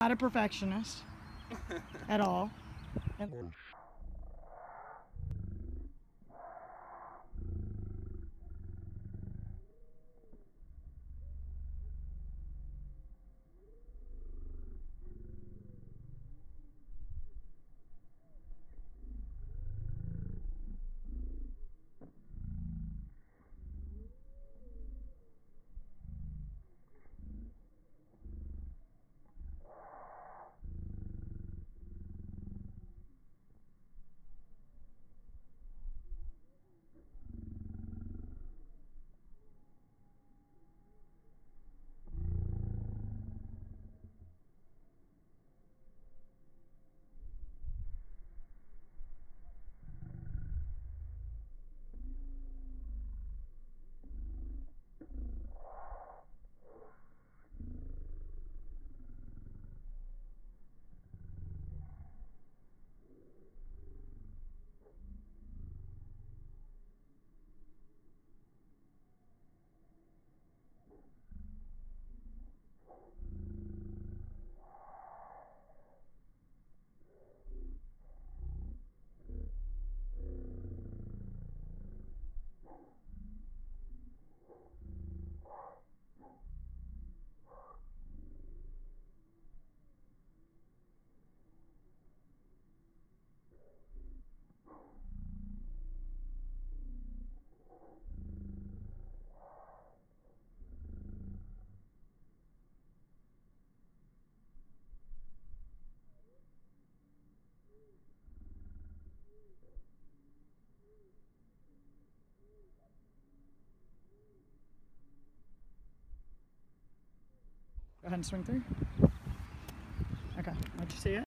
not a perfectionist at all. And- Go ahead and swing through. Okay, did you see it.